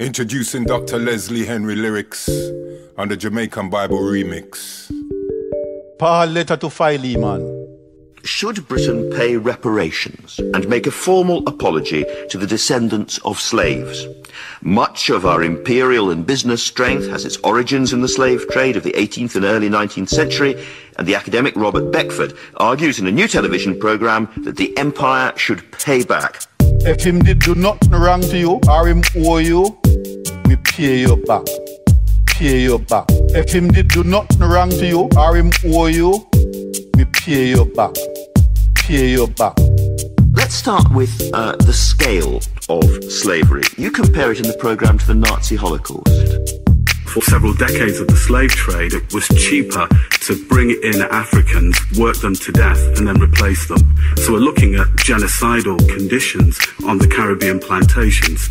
Introducing Dr. Leslie Henry lyrics on the Jamaican Bible remix. Paul letter to Philemon. Should Britain pay reparations and make a formal apology to the descendants of slaves? Much of our imperial and business strength has its origins in the slave trade of the 18th and early 19th century, and the academic Robert Beckford argues in a new television programme that the empire should pay back. If him did do nothing wrong to you or him owe you, we pay you back. Pay you back. If him did do nothing wrong to you or him owe you, we pay you back. Pay you back. Let's start with uh, the scale of slavery. You compare it in the programme to the Nazi Holocaust. For several decades of the slave trade, it was cheaper to bring in Africans, work them to death, and then replace them. So we're looking at genocidal conditions on the Caribbean plantations.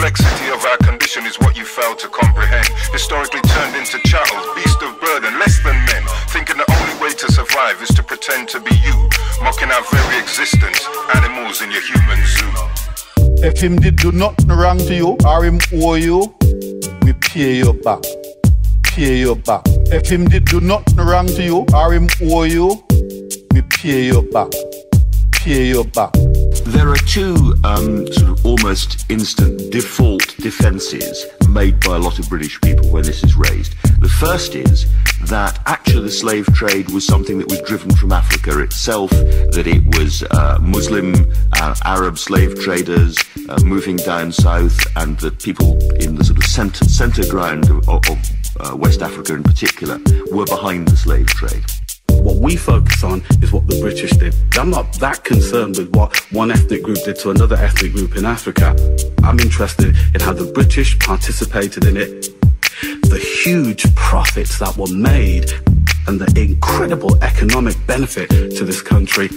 Complexity of our condition is what you fail to comprehend. Historically turned into chattels, beast of burden, less than men. Thinking the only way to survive is to pretend to be you. Mocking our very existence, animals in your human zoo. If him did do nothing wrong to you or him owe you, we pay you back. Pay you back. If him did do nothing wrong to you or him owe you, we pay you back. Pay you back. There are two um, sort of almost instant default defences made by a lot of British people when this is raised. The first is that actually the slave trade was something that was driven from Africa itself, that it was uh, Muslim, uh, Arab slave traders uh, moving down south, and that people in the sort of centre, centre ground of, of uh, West Africa in particular were behind the slave trade. We focus on is what the British did. I'm not that concerned with what one ethnic group did to another ethnic group in Africa. I'm interested in how the British participated in it, the huge profits that were made, and the incredible economic benefit to this country,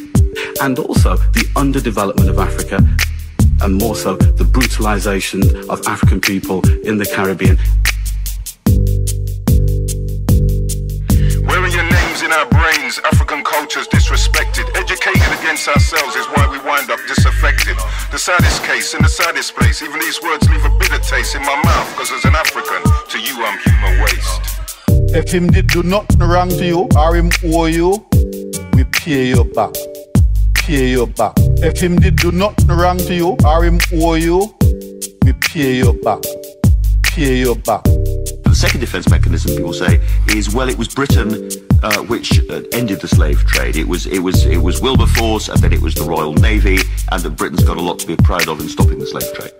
and also the underdevelopment of Africa, and more so the brutalization of African people in the Caribbean Wearing your names in our African culture's disrespected. Educated against ourselves is why we wind up disaffected. The saddest case in the saddest place, even these words leave a bitter taste in my mouth, cause as an African, to you I'm human waste. If him did do nothing wrong to you or him owe you, we pay you back. Pay you back. If him did do nothing wrong to you or him owe you, we pay you back. Pay you back. The second defence mechanism, people say, is well, it was Britain uh, which uh, ended the slave trade. It was it was it was Wilberforce, and then it was the Royal Navy, and that Britain's got a lot to be proud of in stopping the slave trade.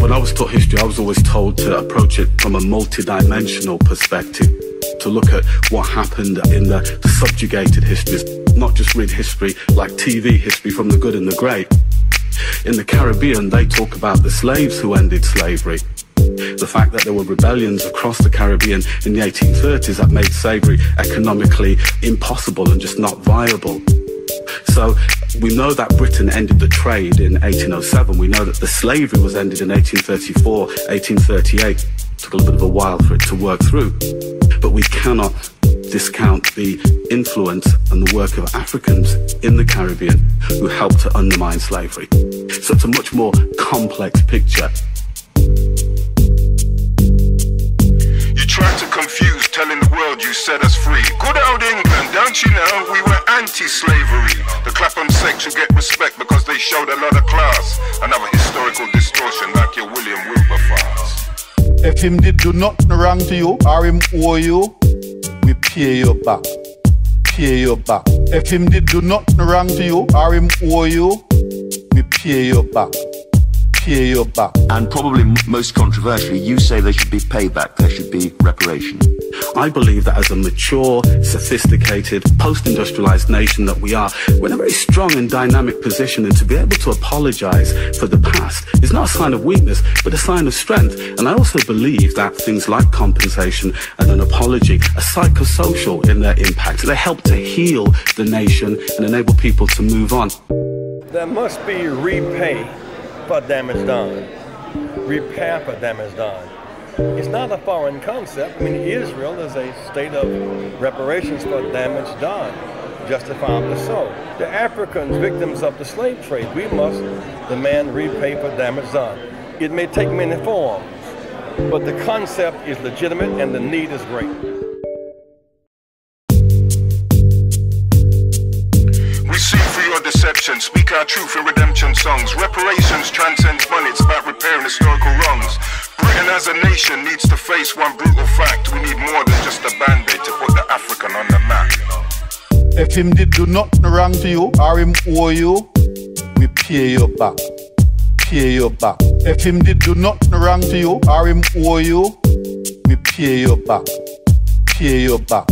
When I was taught history, I was always told to approach it from a multi-dimensional perspective, to look at what happened in the, the subjugated histories, not just read history like TV history from the good and the great. In the Caribbean, they talk about the slaves who ended slavery. The fact that there were rebellions across the Caribbean in the 1830s that made slavery economically impossible and just not viable. So we know that Britain ended the trade in 1807. We know that the slavery was ended in 1834, 1838. Took a little bit of a while for it to work through. But we cannot discount the influence and the work of Africans in the Caribbean who helped to undermine slavery. So it's a much more complex picture. World you set us free. Good old England, don't you know we were anti-slavery? The Clapham sect should get respect because they showed a lot of class. Another historical distortion like your William Wilberforce. If him did do nothing wrong to you or him owe you, we pay you back. Pay you back. If him did do nothing wrong to you or him owe you, we pay you back. Pay you back. And probably m- most controversially, you say there should be payback, there should be reparation. I believe that as a mature, sophisticated, post-industrialized nation that we are, we're in a very strong and dynamic position and to be able to apologize for the past is not a sign of weakness, but a sign of strength. And I also believe that things like compensation and an apology are psychosocial in their impact. They help to heal the nation and enable people to move on. There must be repay for damage done, repair for damage done. It's not a foreign concept. I mean, Israel is a state of reparations for damage done. justifiably so. The Africans, victims of the slave trade, we must demand repay for damage done. It may take many forms, but the concept is legitimate and the need is great. Deception, speak our truth in redemption songs. Reparations transcends money, it's about repairing historical wrongs. Britain as a nation needs to face one brutal fact. We need more than just a band-aid to put the African on the map. If him did do nothing wrong to you, or him owe you, we pay you back. Pay you back. If him did do nothing wrong to you, or him owe you, we pay you back. Pay you back.